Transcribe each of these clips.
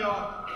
没有？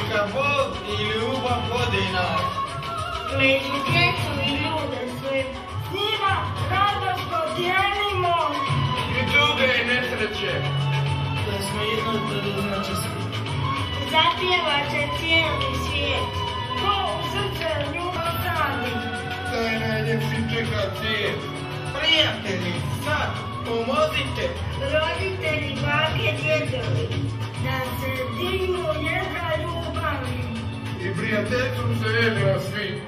neka Bog i ljubav vodi nas. Među djecu i ljude sve njima radost podijelimo. I druge i nesreće. Da smo jedno drugo znači svi. Zapjeva će cijeli svijet. Ko u srce ljubav stavi. To je najljepši čekav svijet. Prijatelji, sad, pomozite. Roditelji, bake, djedovi. Da se diče i prijateljstvom se svi.